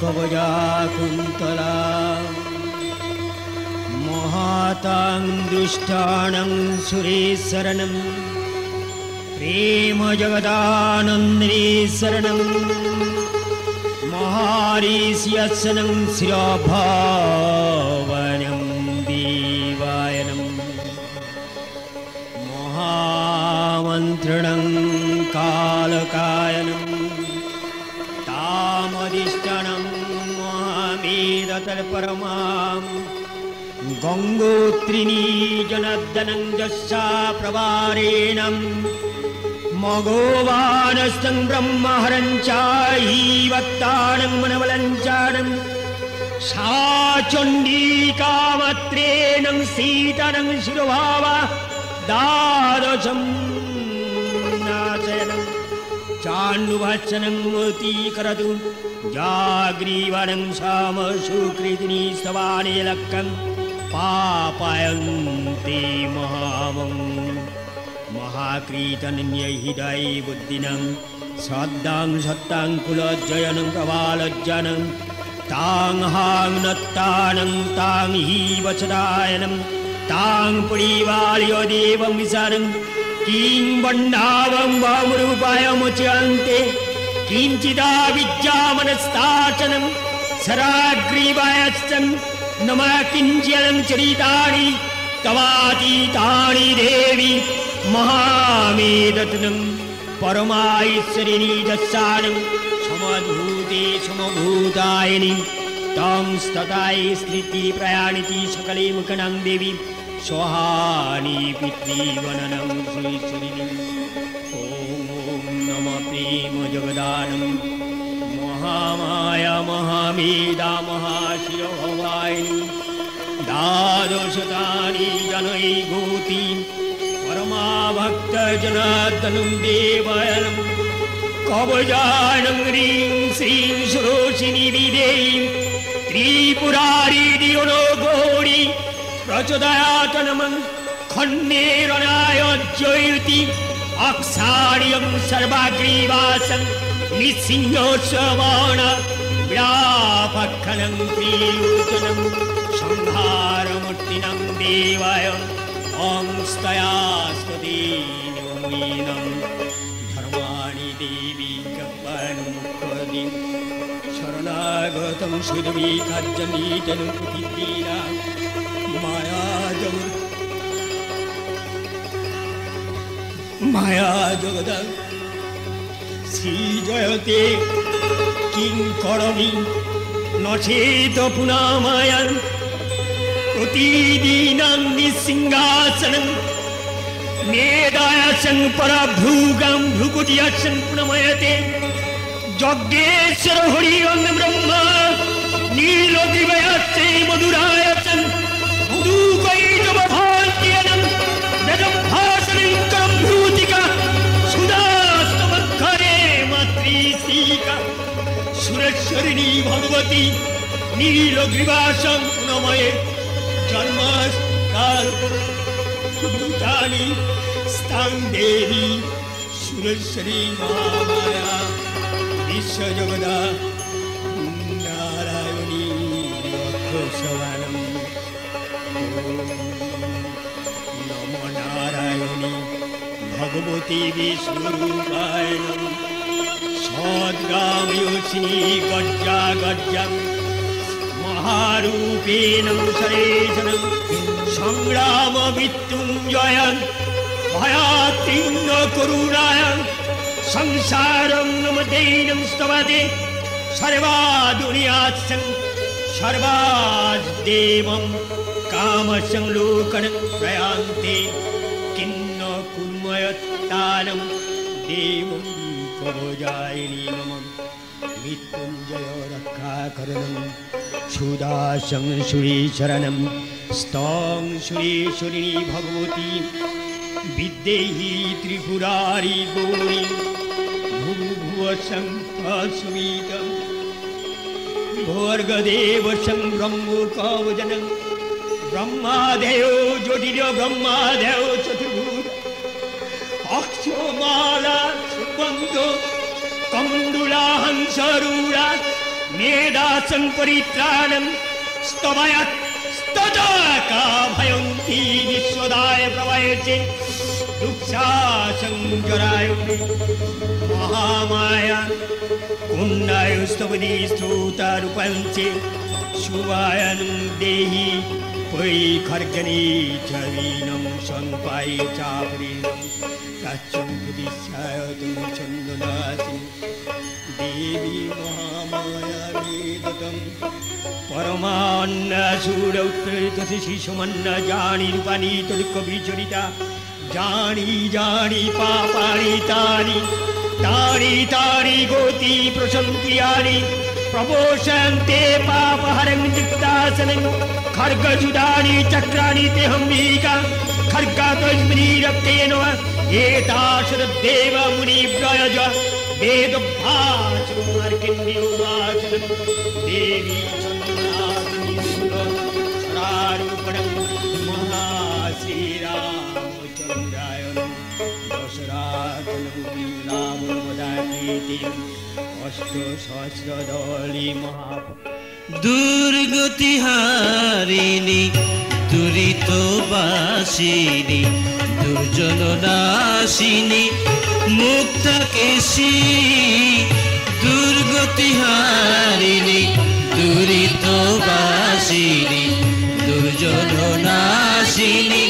देवकवजाकुन्तला महातां दुष्टानं सुरेशरणं प्रेमजगदानन्दीशरणं महारीष्यसनं शिरभावनं देवायनं। महामन्त्रणं परमां गङ्गोत्रिणी जनार्दनन्दस्या प्रवारेणम्। मघोवानस्तं ब्रह्महरं चाही वत्तानं मनवलञ्चानं सा चण्डिकामत्रेणं सीतनं शिरोभाव। दादशं नाचयनं। चाण्डुभक्षणं मूर्तीकरतु जाग्रीवनं स्तवाने लक्कं। पापयन्ति महामं। महाकीर्तन्यहृदय बुद्धिनं श्रद्धां सत्तां कुलज्जयनं प्रबालज्जनं तां हां नत्तानं तां हि वचदायनं तां पुरीवाल्य देवं विसारं किं बण्डावं वामरूपायमुच्यन्ते किञ्चिदा विद्यामनस्ताचनं सराग्रीवायश्चन् नम किञ्चलं चरितानि तवातीतानि देवि महामेदत्नं परमाईश्वरिणी दस्सानं समभूते समभूतायनि तं स्तताय स्मृति प्रयाणिति सकले मुखनं देवी स्वहानि पितृवननं श्रीश्वरिणी ॐ नम प्रेम जगदानं। महामाया महामेधा महाशिवभवायिनी द्वादशतानि जनैभूति परमाभक्तजनार्दनं देवायनं। कवजानं ह्रीं श्रीं सुरोषिणि विदेयीं त्रिपुरारी दियो गौरी प्रचोदयातनमं खण्डेरणाय ज्ययुति अक्षार्यं सर्वाग्रीवासं निसिंहोत्सवाण व्यापखनं क्रीतनं संहारमूर्तिनं देवाय अंस्तया स्वदीनमीनं धर्माणि देवी कुर्वगतं सुरविर्जनीतनु মায়া জগদা। শ্রী জয়তে কিং করি নচেত পুনা মায়ার প্রতিদিনান্দি সিংহাসন মেদায়াসন পরাভ্রুগাম ভ্রুকুটিয়াসন প্রণময়তে যজ্ঞেশ্বর হরি অঙ্গ ব্রহ্ম মধু কৈ মধুকৈটবধা সুরেশ্বরিণী ভগবতী নীলগ্রীবাসং পুনময়ে জন্মস্কাল ভূতানি স্থান দেবী সুরেশ্বরী মহামায়া বিশ্বজগদা নারায়ণী সবানম নম নারায়ণী ভগবতী भोद्गामयूषी गज्जा गज्जं महारूपेण शरेशनं सङ्ग्रामवित्युञ्जयं भयातिन्न करुणायं संसारं नमदैनं स्तवते सर्वादुर्यात्सं सर्वाद्देवं कामसंलोकन प्रयान्ते किन्न कुर्मयत्तानं देवम् कवजायिनी मम मृत्युञ्जय रक्षाकरणं सुदासं सुरीशरणं स्तं सुरेश्वरिणी भगवती विद्येहि त्रिपुरारी गौरी भूभुवशङ्खस्मितम् भोर्गदेवशं ब्रह्मोकावजनं ब्रह्मादेव ज्योतिर्य ब्रह्मादेव चतुर्भुज अक्ष कण्डुलाहंसरु मेदाशरित्राणं दुःखाशङ्करायुणि महामाया गुण्डाय स्तपदि श्रोतारुपञ्चे सुन्देहि শুভায়नं দেহি পৈ খর্জনে ছবীनं সম্পায় চাপরিণं কাচ্যং প্রতিষ্ঠায় তুম ছন্দনাসি দেবী মহামায়া বেদতম পরমান্নাসুরৌত্তরতসি শিশুমন্ন জানি রূপানি তদুক্ষ বিচরিতা জানি জানি পাপানি তানি। खर्ग जुदानि चक्राणि ते हम्बीका खर्गातमुनीरप्तेन तो एताशदेव मुनिव्रयज वेदभाचुमार्गिन्नि उवाच देवी सरारूपणं महाश्रीरामचन्द्राय दशरातनुरामोदानीतिम् महा দুর্গতি হারিণী দুরিত বাসিনী দুর্জন নাশিনী মুক্ত কেশী দুর্গতি হারিণী দুরিত বাসিনী দুর্জন নাশিনী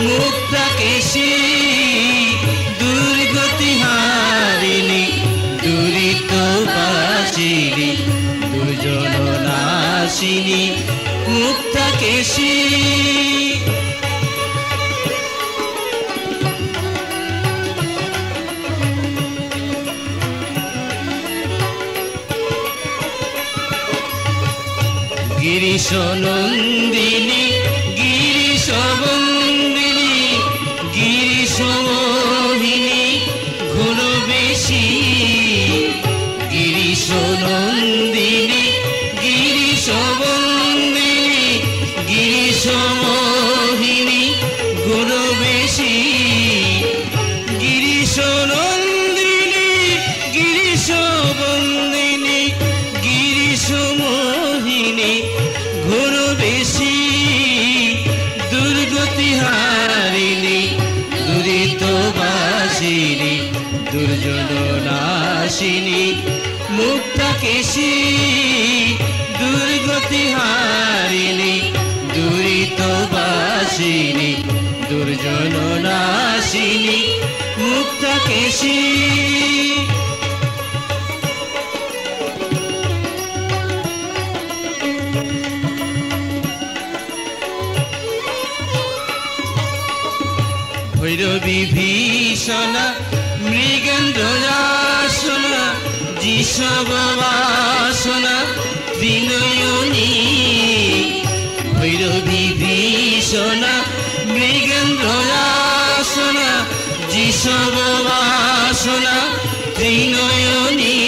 মুক্ত কেশী গিরিশ বাসিনী দুর্জন নাশিনী মুক্ত কেশী ভৈরবী ভীষণা মৃগেন্দ্রাসনা যিশবাসনা বিনয়নী ভীষণা মৃগেন্দ্রাসনা যিশবাসনা ত্রিনয়নী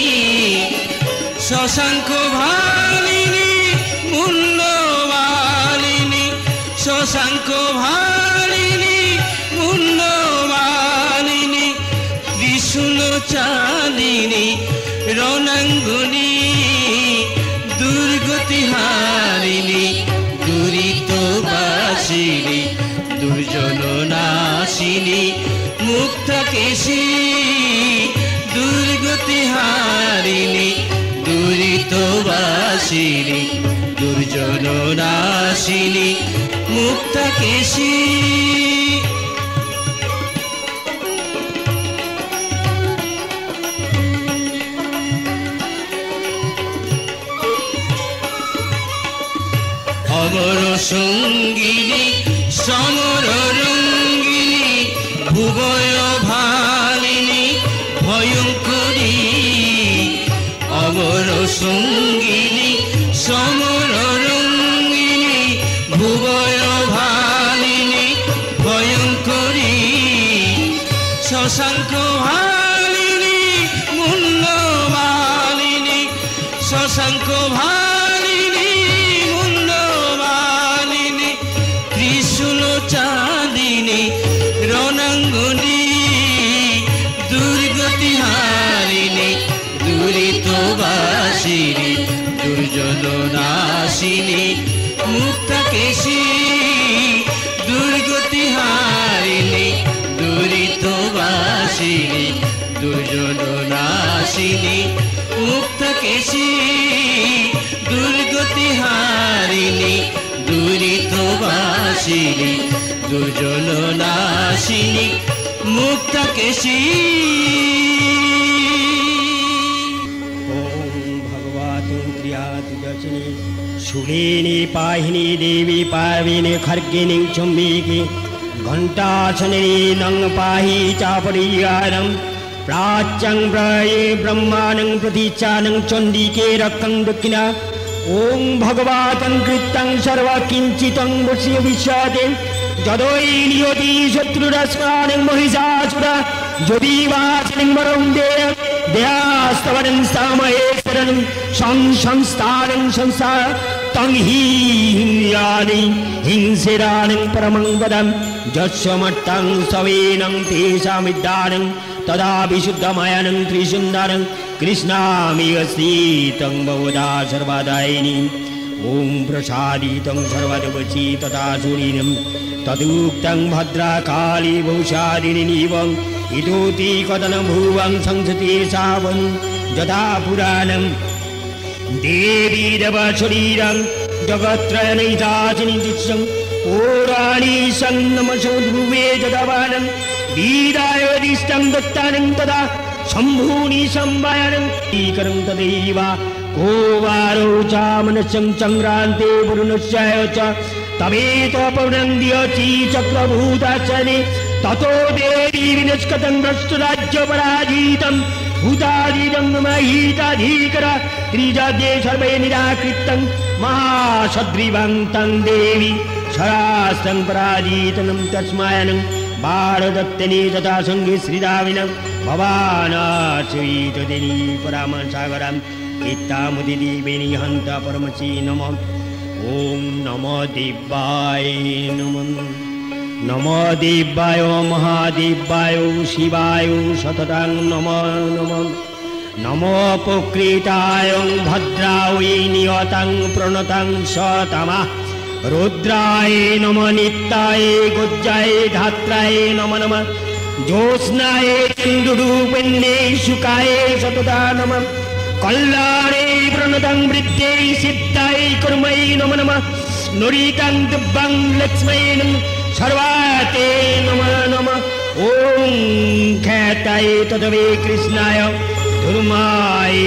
শশাঙ্ক ভালিনী মুন্ডবালিনী শশাঙ্ক ভালিনী মুন্ডবালিনী ত্রিশূল চালিনী রণাঙ্গনী কেশী দুর্গতি হারিণী দুরিত বাসিনী দুর্জন নাশিনী মুক্ত কেশী। অমর সঙ্গিনী সমর অমর বাসিনী মুক্ত কেশী দুর্গতি হারিণী দুরিত বাসিনী দুর্জন নাশিনী মুক্ত কেশী দুর্গতি হারিণী দুরিত বাসিনী দুর্জন নাশিনী মুক্ত কেশী सुवीनि पाहिनि देवी पार्विनि खर्गिनि चुम्बीकि घण्टासनिनि नङ् पाहि चापरियानं प्राच्यं प्रये ब्रह्माणं प्रतीचानं चण्डिके रक्तं दक्षिणा ॐ भगवातं कृत्तं सर्वकिञ्चितं वस्य विश्वादे যদৈ নিয়তি শত্রুরস্মানিং মহিষাসুরা যদি বাচনিং বরং দেয় দেয়াস্তবনিং সাময়ে শরণ সংস্থানিং সংসার िंसरानं परमङ्गलं जस्वर्तं सवेनं तेषामिद्दानं तदा विशुद्धमयनं त्रिसुन्दरं कृष्णामिव सीतं बहुधा सर्वदायिनी ॐ प्रसादितं सर्वदवची तदा सुरिनं तदुक्तं भद्राकालीवशालिनिवं इतो भुवं संसृते सावन् यदा पुराणं देवीरव शरीरं जगत्त्रयनैताचिनिदिशं पौराणी सन्नमसोद्भुवे जगवानं वीरायोदिष्टं दत्तानं तदा स्वीकरं तदैव को वारो चामनसं सङ्क्रान्ते वरुणस्याय च तमेतपौनन्द्यची चक्रभूताचने ततो देवी विनस्कतं भ्रष्टराज्यपराजितं भूतादिदं महीताधीकर त्रिजाद्ये सर्वे निराकृतं महासद्रिवं तं देवी शरास्तं पराजितनं तस्मायनं भारदत्तने तथा सङ्गे श्रीदाविनं भवानाश्रीतदिनी परामसागरम् इत्तामुदिदेवेनि हन्त परमसि नम। ॐ नमो दिव्याय नमः। नमो दिव्याय महादिव्याय शिवाय सततं नमो नमः নমোপকৃতায়ং ভদ্রাউই নিয়তং প্রণতং সতমা রুদ্রায় নম নিত্যায় গুজ্জায় ধাত্রায় নম নম জ্যোৎস্নায় চন্দুরূপিণ্যে শুকায় সততা নম কল্যাণে প্রণতং বৃত্তে সিদ্ধায় কর্মৈ নম নম নুরিতং দুব্বং লক্ষ্মৈ সর্বাতে নম নম ওং খ্যাতায় তদবে কৃষ্ণায় ধর্মায়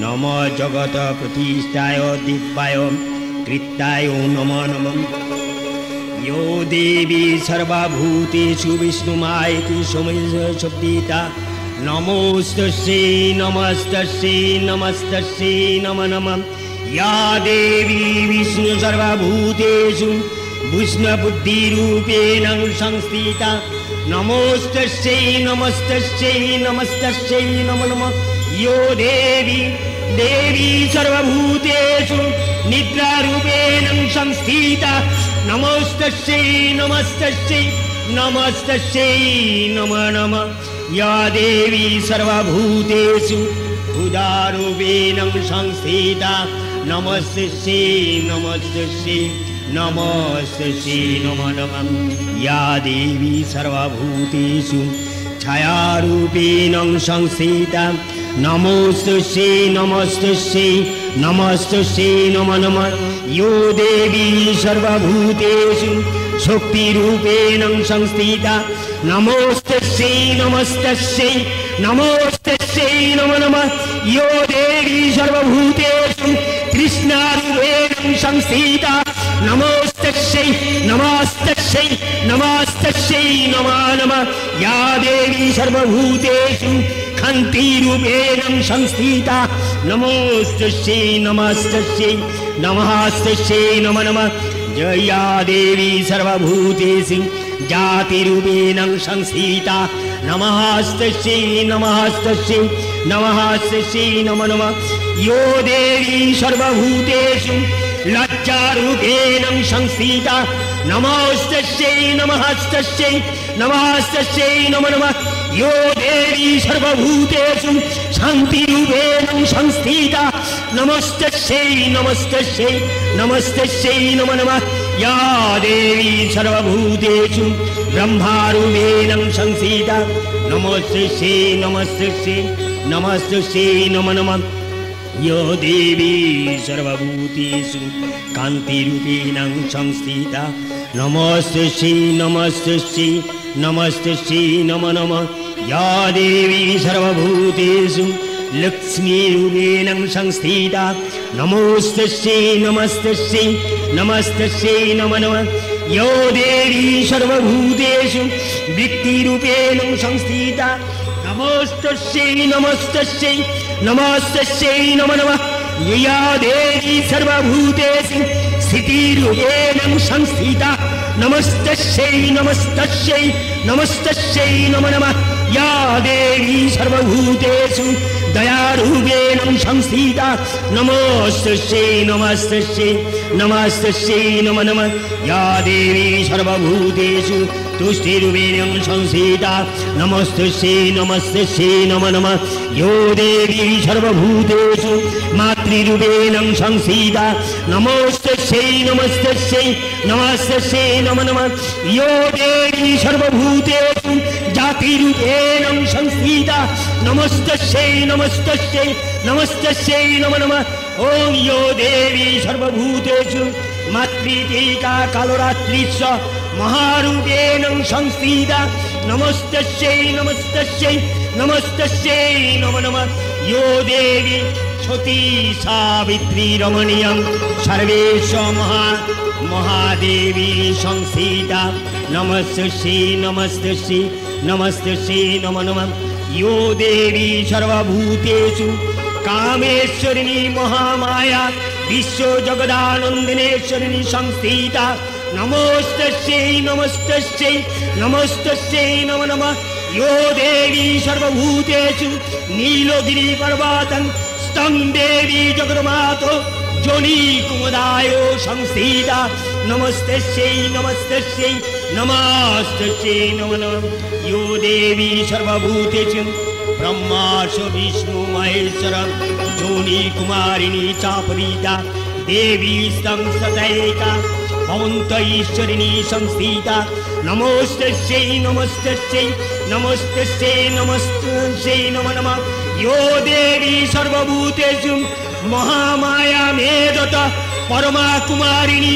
নম জগত প্রতিষ্ঠায় দিব্যায় কৃত্তায় নম यो देवी सर्वभूतेषु विष्णुमायति सुमिशब्दिता नमोस्तस्यै नमस्तस्यै नमस्तस्यै नम नमः या देवी विष्णु सर्वभूतेषु विष्णुबुद्धिरूपेण संस्थिता। नमोस्तस्यै नमस्तस्यै नमस्तस्यै नम नमः। यो देवी देवी सर्वभूतेषु निद्रारूपेण संस्थिता। नमोस्तस्यै नमस्तस्यै नमस्तस्यै नम नमः। या देवी सर्वभूतेषु उदारूपेण संस्थिता নম শ্রী নম শ্রী নম শ্রী নম নম ইয়া দেবী সর্বভূতেষু ছায়ারূপীণ সংস্থিতা নমস্তুষে নমস্তুষে নমস্তুষে নম নম ইয়ো দেবী সর্বভূতেষু শক্তিরূপেণ সংস্থিতা নমস্তুষে নমস্তুষে নমস্তুষে নম নম ইয়ো দেবী সর্বভূতেষু कृष्णारूपेण संस्थिता नमोस्तस्यै नमस्तस्यै नमस्तस्यै नमो नमः। या देवी सर्वभूतेषु खन्तिरूपेण संस्थिता नमोस्तस्यै नमस्तस्यै नमस्तस्यै नमो नमः। जया देवी सर्वभूतेषु जातिरूपेण संसीता नमः स्तस्यै नमः नमः नमो नमः। यो देवी सर्वभूतेषु लज्जारूपेण संस्थिता नमश्चै नमः स्तस्यै नमो नमः। यो देवी सर्वभूतेषु शान्तिरूपेण संस्थिता नमस्तस्यै नमस्तस्यै नमस्तस्यै नमो नमः। या देवी सर्वभूतेषु ब्रह्मारूपेण संस्थिता नमस्तस्यै नमस्तस्यै नमस्तस्यै नमो नमः। यो देवी सर्वभूतेषु कान्तिरूपेण संस्थिता नमस्ते श्री नमस्ते श्री नमस्ते श्री नमो नमः। या देवी सर्वभूतेषु लक्ष्मीरूपेण संस्थिता। नमोऽस्ते श्री नमस्ते श्री नमस्ते श्री नमो नमः। यो देवी सर्वभूतेषु वृत्तिरूपेण संस्थिता। नमोस्तस्यै नमस्तस्यै नमस्तस्यै नमो नमः। यया देवी सर्वभूतेषु स्थितिरूपेण संस्थिता। नमस्तस्यै नमस्तस्यै नमस्तस्यै नमो नमः। या देवी सर्वभूतेषु দয়ারূপেণ সংস্থিতা। নমস্তস্যে নমস্তস্যে নমস্তস্যে নম নম। ইয়া দেবী সর্বভূতেষু তুষ্টিরূপেণ সংস্থিতা। নমস্তস্যে নমস্তস্যে নম নম। ইয়ো দেবী সর্বভূতেষু মাতৃরূপেণ সংস্থিতা। নমস্তস্যে নমস্তস্যে নমস্তস্যে নম নম। ইয়ো দেবী সর্বভূতেষু জাতিরূপেণ সংস্থিতা নমস্তস্যৈ নমস্তস্যৈ নমস্তস্যৈ নম নম ওং ইয়ো দেবী সর্বভূতেষু মাতৃতিকা কালরাত্রিশ্চ মহারূপেণ সংস্থিতা নমস্তস্যৈ নমস্তস্যৈ নমস্তস্যৈ নম নম ইয়ো দেবী সতী সাবিত্রী রমণীয় সর্বেশ মহা মহাদেবী সংসীতা নমস্ত শ্রী নমস্ত শ্রী नमस्तस्यै नमो नमः यो देवी सर्वभूतेषु कामेश्वरिणी महामाया विश्वजगदानन्दिनेश्वरिणी संस्थिता नमोस्तस्यै नमस्तस्यै नमस्तस्यै नमो नमः यो देवी सर्वभूतेषु नीलगिरिपर्वतं स्तं देवी जगन्मातो जोनी कुमुदाय संस्थिता नमस्तस्यै नमस्तस्यै नमस्तस्यै नमो नमः यो देवी सर्वभूतेषु ब्रह्माश विष्णु महेश्वर जोनी कुमारिणी चापरीता देवी स्तं सदैका भवन्त ईश्वरिणी संस्थिता। नमोस्तस्यै नमस्तस्यै नमस्तस्यै नमस्तस्यै नमो नमः। यो देवी सर्वभूतेषु महामाया मेदत परमा कुमारिणी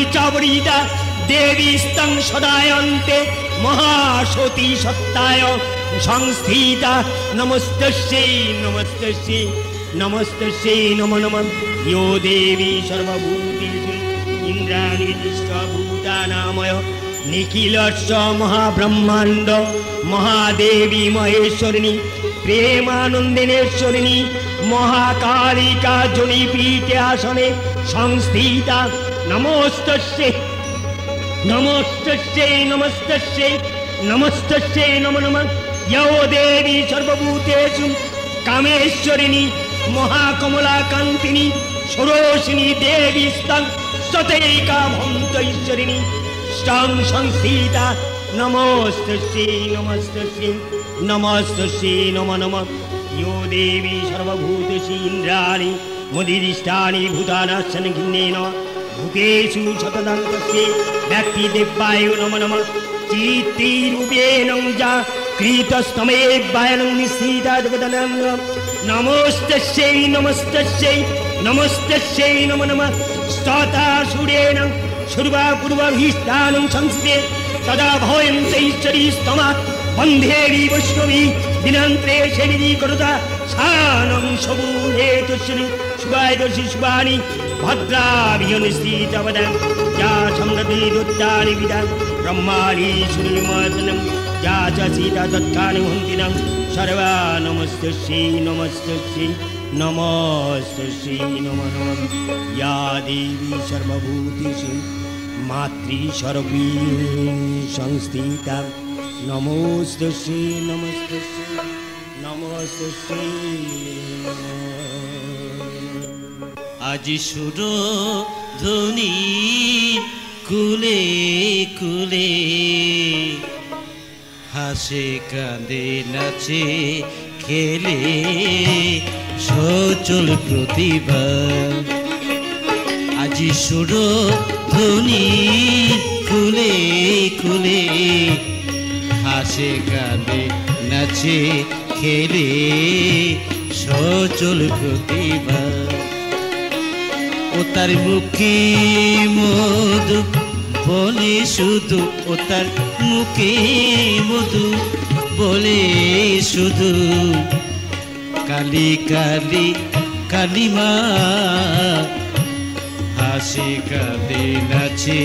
দেবী স্তং সদায়ন্তে মহাসতী সত্তায় সংস্থিতা। নমস্তস্যই নমস্তস্যই নমস্তস্যই নম নম। ইয়ো দেবী সর্বভূতেষু ইন্দ্রাণী ভূতানাময়। নিখিলস্য মহাব্রহ্মাণ্ড মহাদেবী মহেশ্বরিণী প্রেমানন্দিনেশ্বরিণী মহাকালিকা জনীপীঠে আসনে সংস্থিতা। নমস্তস্যে নমস্তস্যৈ নমস্তস্যৈ নমস্তস্যৈ নম নম ইয়ো দেবী সর্বভূতেষু কামেশ্বরিণী মহাকমলাকান্তিনী ষোড়শিনী দেবী স্তাং সতৈকা ভন্ত ঈশ্বরিণী স্তাং সংসীতা নমস্তস্যৈ নমস্তস্যৈ নমস্তস্যৈ নম নম ইয়ো দেবী সর্বভূতেষু ইন্দ্রাণী মুদিরিষ্টানি ভূতানাশন ঘিন্নেন भूतेषु शतदन्तस्य व्यक्तिदेवाय नमो नमः चीतिरूपेण जा कृतस्तमे वायनं निश्चिता जगदनं नमोस्तस्यै नमस्तस्यै नमस्तस्यै नमो नमः स्ततासुरेण शुर्वापूर्वभिष्टानं संस्कृते तदा भवयन्तैश्वरी स्तमा बन्धेरी वैष्णवी दिनान्त्रे शरीरी करुता सानं सबूरे तुश्री शुभाय दर्शि शुभानि भद्राभियनिश्चितवदं या समृद्धि दुत्तानि विदा ब्रह्माणि सुनिमर्दनं या च सीता दत्तानि हन्तिनं सर्वा नमस्तस्यै नमस्तस्यै नमस्तस्यै नमो नमः या देवी सर्वभूतेषु मातृसर्वी संस्थिता नमोस्तस्यै नमस्तस्यै नमस्तस्यै আজি সুর ধ্বনি, কুলে কুলে। হাসে, কাঁদে, নাচে, খেলে, সচল প্রতিভা। আজি সুর ধ্বনি খুলে খুলে হাসে, কাঁদে, নাচে, খেলে, সচল প্রতিভা। ও তার মুখে মধু, বলে শুধু ও তার মুখে মধু, বলে শুধু কালি কালি কালিমা, হাসি কাঁদে, নাচে,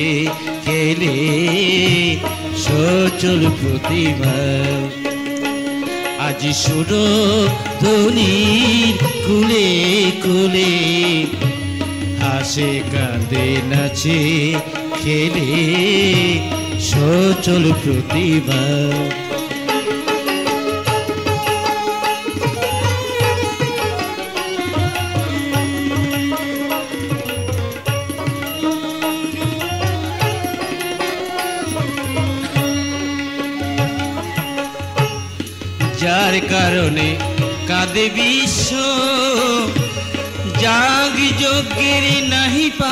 খেলে, সচল প্রতিমা। আজি সুর ধ্বনির কুলে কুলে হাসে কাঁদে নাচে খেলে সচল প্রতিভা। যার কারণে কাঁদে বিশ্ব जाग जो गिर नहीं पाई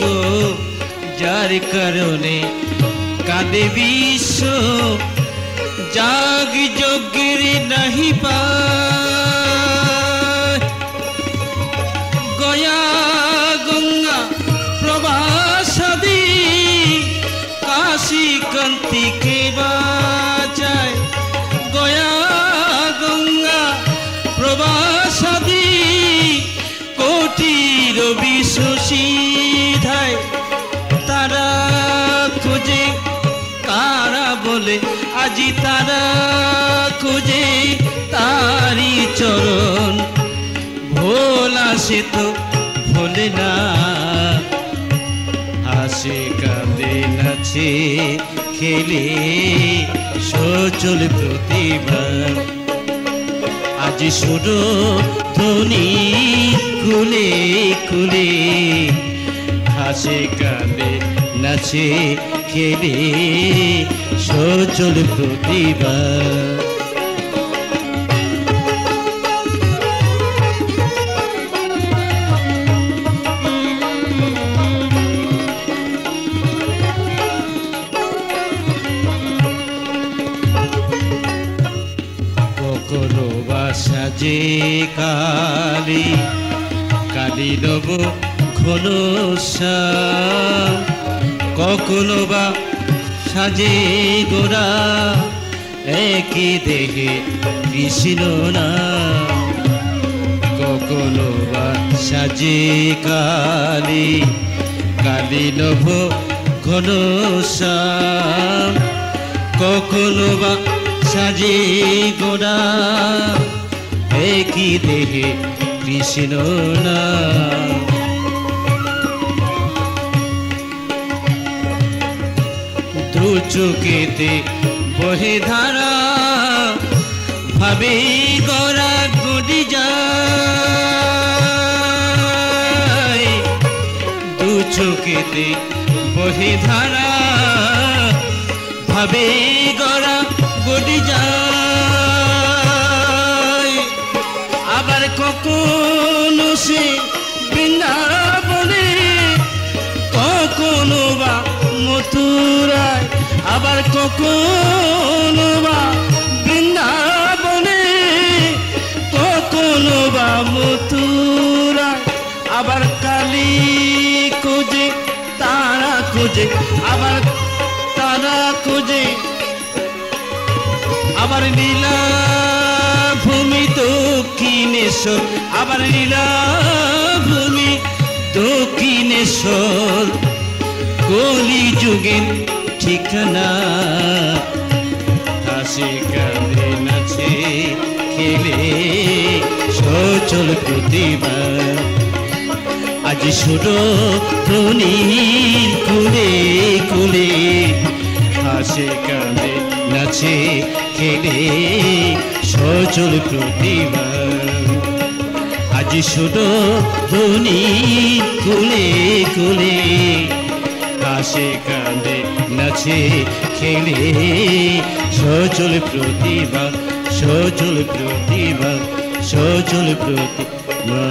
गो, जर करो ने कादे सो। जाग जो गिर नहीं पाई তারা খুঁজে তারি চরণ। ভোলা সে তো ভোলে না। হাসে কাঁদে নাচে, খেলে সচল প্রতিভা। আজ সুর ধ্বনি কুলে কুলে হাসে কাঁদে, নাচে, খেলে সচল প্রতিভা সাজে কালি কালি ঘন শ্যাম। কখনো বা সাজে গোরা, একই দেহে কৃষ্ণ না কখনো বা সাজে কালি কালি নভ ঘন। কখনো বা সাজে গোড়া একই দেহে কৃষ্ণ না চোখেতে বহে ধারা, ভাবে গড়া গড়ি যায়। বহে ধারা, ভাবে গড়া গড়ি আবার কখনো সে বৃন্দাবনে, কখনো বা মথুরায় আবার কখনো বা বৃন্দাবনে, কখনো বা মথুরায় আবার কালী খুঁজে, তারা খুঁজে, আবার তারা খুঁজে, আবার নীলা ভূমি দক্ষিণেশ্বর, আবার নীলা ভূমি দক্ষিণেশ্বর কলি যুগের ঠিকানা। হাসি কাঁদে নাচে খেলে সচল প্রতিভা। আজ সুর ধ্বনির কুলে কুলে হাসে কাঁদে নাচে খেলে সচল প্রতিভা। আজ ছোটো কুলে কুলে হাসে কাঁদে নাচে খেলে। সচল প্রতিভা সচল প্রতিভা সচল প্রতিভা।